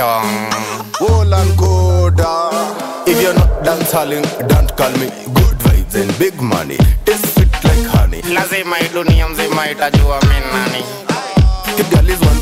chong Wolan Coda. If you're not dance halling, don't call me. Good vibes and big money. Taste sweet like honey. lazima hii dunia mzima itajua mi nani The girl is one